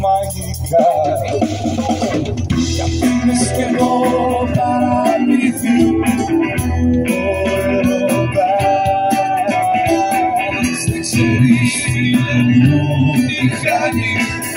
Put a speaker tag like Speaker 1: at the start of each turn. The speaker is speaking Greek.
Speaker 1: μαγικά. Καθήμες και το παραμύθι. Ο Δεν ξέρεις φίλε μου τι χάνεις.